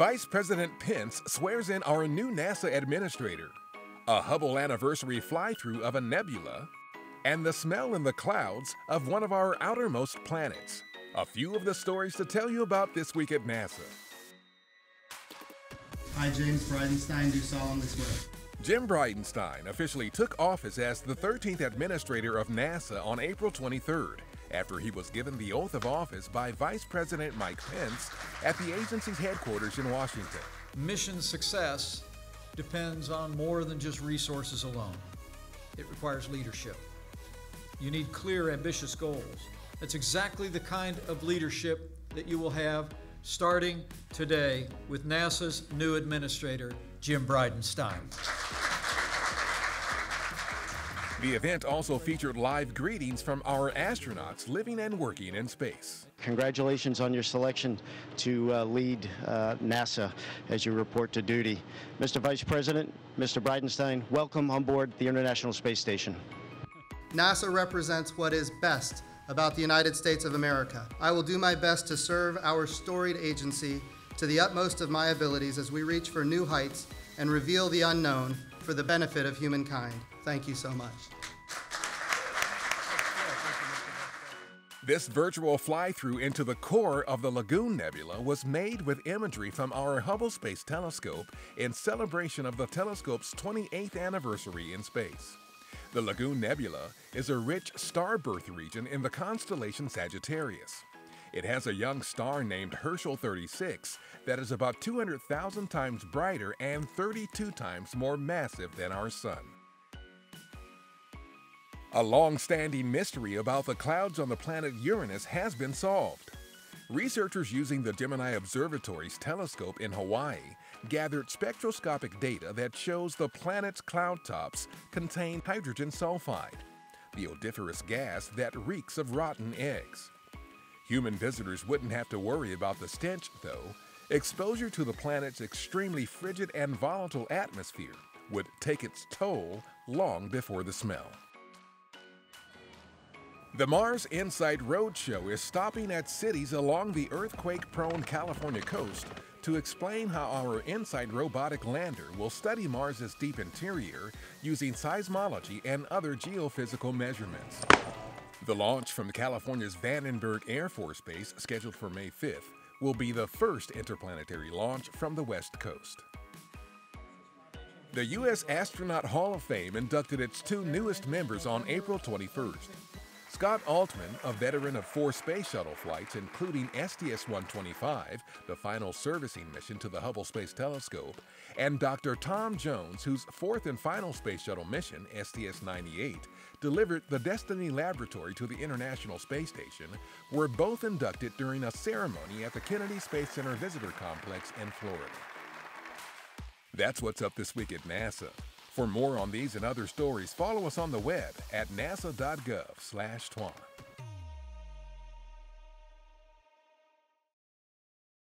Vice President Pence swears in our new NASA administrator, a Hubble anniversary fly through of a nebula, and the smell in the clouds of one of our outermost planets. A few of the stories to tell you about this week at NASA. I, James Bridenstine, do solemnly swear. Jim Bridenstine officially took office as the 13th administrator of NASA on April 23rd after he was given the oath of office by Vice President Mike Pence at the agency's headquarters in Washington. Mission success depends on more than just resources alone. It requires leadership. You need clear, ambitious goals. That's exactly the kind of leadership that you will have starting today with NASA's new administrator, Jim Bridenstine. The event also featured live greetings from our astronauts living and working in space. Congratulations on your selection to uh, lead uh, NASA as you report to duty. Mr. Vice President, Mr. Bridenstine, welcome on board the International Space Station. NASA represents what is best about the United States of America. I will do my best to serve our storied agency to the utmost of my abilities as we reach for new heights and reveal the unknown for the benefit of humankind. Thank you so much. This virtual fly through into the core of the Lagoon Nebula was made with imagery from our Hubble Space Telescope in celebration of the telescope's 28th anniversary in space. The Lagoon Nebula is a rich star birth region in the constellation Sagittarius. It has a young star named Herschel 36 that is about 200,000 times brighter and 32 times more massive than our Sun. A long standing mystery about the clouds on the planet Uranus has been solved. Researchers using the Gemini Observatory's telescope in Hawaii gathered spectroscopic data that shows the planet's cloud tops contain hydrogen sulfide, the odoriferous gas that reeks of rotten eggs. Human visitors wouldn't have to worry about the stench, though. Exposure to the planet's extremely frigid and volatile atmosphere would take its toll long before the smell. The Mars Insight Roadshow is stopping at cities along the earthquake prone California coast to explain how our InSight robotic lander will study Mars's deep interior using seismology and other geophysical measurements. The launch from California's Vandenberg Air Force Base, scheduled for May 5th, will be the first interplanetary launch from the West Coast. The U.S. Astronaut Hall of Fame inducted its two newest members on April 21st. Scott Altman, a veteran of four space shuttle flights, including STS 125, the final servicing mission to the Hubble Space Telescope, and Dr. Tom Jones, whose fourth and final space shuttle mission, STS 98, delivered the Destiny Laboratory to the International Space Station, were both inducted during a ceremony at the Kennedy Space Center Visitor Complex in Florida. That's what's up this week at NASA. For more on these and other stories, follow us on the web at nasa.gov/twan.